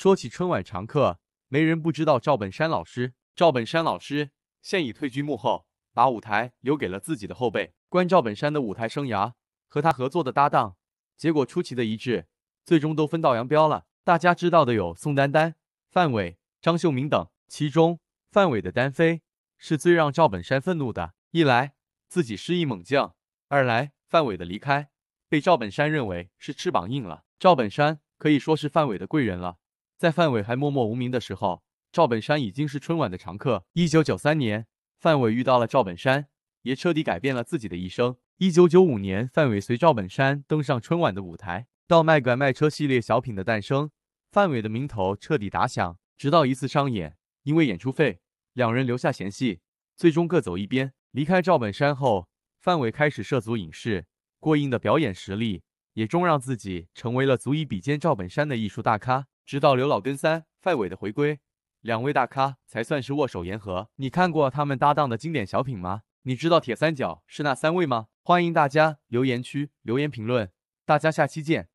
说起春晚常客，没人不知道赵本山老师。赵本山老师现已退居幕后，把舞台留给了自己的后辈。关赵本山的舞台生涯和他合作的搭档，结果出奇的一致，最终都分道扬镳了。大家知道的有宋丹丹、范伟、张秀明等，其中范伟的单飞是最让赵本山愤怒的。一来自己失意猛将，二来范伟的离开被赵本山认为是翅膀硬了。赵本山可以说是范伟的贵人了。在范伟还默默无名的时候，赵本山已经是春晚的常客。一九九三年，范伟遇到了赵本山，也彻底改变了自己的一生。一九九五年，范伟随赵本山登上春晚的舞台，到卖拐卖车系列小品的诞生，范伟的名头彻底打响。直到一次商演，因为演出费，两人留下嫌隙，最终各走一边。离开赵本山后，范伟开始涉足影视，过硬的表演实力也终让自己成为了足以比肩赵本山的艺术大咖。直到刘老根三范伟的回归，两位大咖才算是握手言和。你看过他们搭档的经典小品吗？你知道铁三角是那三位吗？欢迎大家留言区留言评论，大家下期见。